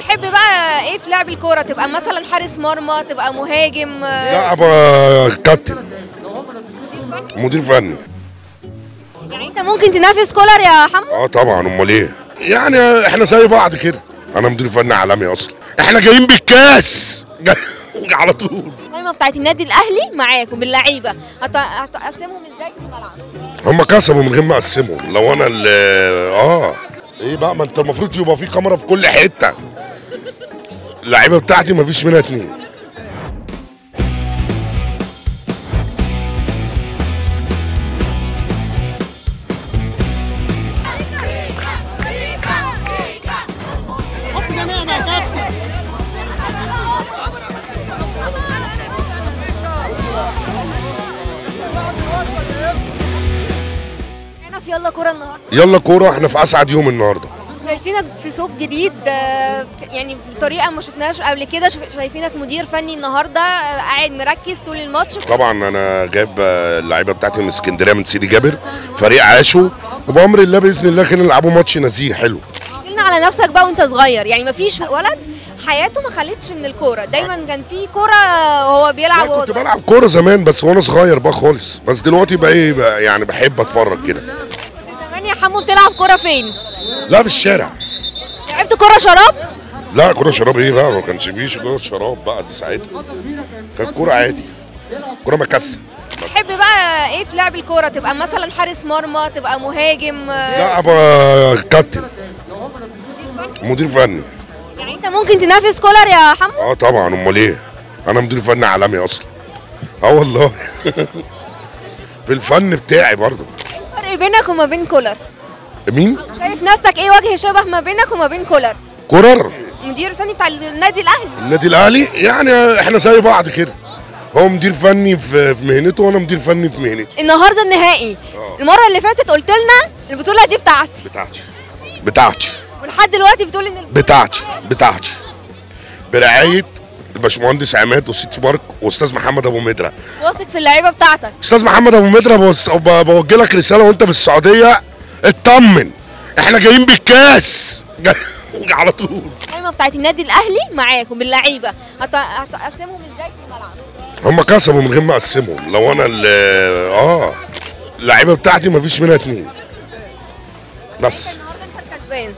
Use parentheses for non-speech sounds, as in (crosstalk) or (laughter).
تحب بقى إيه في لعب الكورة؟ تبقى مثلا حارس مرمى تبقى مهاجم آه، لا ابقى كابتن. مدير فني. يعني انت ممكن تنافس كولر يا حمو؟ آه طبعا امال إيه؟ يعني إحنا زي بعض كده. أنا مدير فني عالمي أصلا. إحنا جايين بالكاس. (laughs) على طول. القائمه بتاعت النادي الأهلي معاك وباللعيبه هت- هتقسمهم إزاي في الملعب؟ هم كسبوا من غير ما أقسمهم. لو أنا اللي آه. إيه بقى؟ ما أنت المفروض يبقى في كاميرا في كل حتة. اللعيبة بتاعتي ما فيش منها اتنين. يلا كورة النهارده. يلا كورة إحنا في أسعد يوم النهارده. شايفينك في ثوب جديد آه، يعني بطريقة ما شفناهاش قبل كده. شايف- شايفينك مدير فني النهارده آه، قاعد مركز طول الماتش. طبعا أنا جايب آه، اللعيبة بتاعتي من اسكندرية من سيدي جابر فريق عاشوا وبامر الله بإذن الله كانوا يلعبوا ماتش نزيه حلو. قلنا على نفسك بقى وأنت صغير يعني ما فيش ولد حياته ما خلتش من الكورة. دايما كان في كورة وهو بيلعب وهو كنت. بلعب كورة زمان بس وأنا صغير بقى خالص. بس دلوقتي بقى إيه بقى يعني بحب أتفرج كده. زمان يا حمو بتلعب كوره فين؟ لا في الشارع. لعبت كوره شراب؟ لا كوره شراب إيه بقى؟ ما كانش فيه كوره شراب بقى دي ساعتها. كانت كوره عادي. كوره مكسه تحب بقى إيه في لعب الكورة؟ تبقى مثلا حارس مرمى تبقى مهاجم؟ لا أبقى كابتن. مدير فني. يعني أنت ممكن تنافس كولر يا حمو آه طبعا. أمال إيه؟ أنا مدير فني عالمي أصلا. آه والله. (laughs) في الفن بتاعي برضه. بينك وما بين كولر. مين؟ شايف نفسك إيه وجه شبه ما بينك وما بين كولر؟ كرر مدير فني بتاع النادي الأهلي. النادي الأهلي؟ يعني إحنا زي بعض كده. هو مدير فني في مهنته وأنا مدير فني في مهنتي. النهارده النهائي. آه. المرة اللي فاتت قلت لنا البطولة دي بتاعتي. بتاعتي. بتاعتي. ولحد دلوقتي بتقول إن البطولة بتاعتي. بتاعتي. برعاية الباشمهندس عماد وسيتي بارك واستاذ محمد ابو مدرة. واثق في اللعيبة بتاعتك. أستاذ محمد ابو مدرة ب- بوجه لك رسالة وانت في السعودية. اطمن. إحنا جايين بالكاس. (laughs) على طول. القائمه بتاعت النادي الأهلي معاك وباللعيبه هت- هتقسمهم إزاي في الملعب؟ هم كسبوا من غير ما أقسمهم. لو أنا اللي آه. اللعيبة بتاعتي ما فيش منها اتنين. بس. النهارده أنت الكسبان.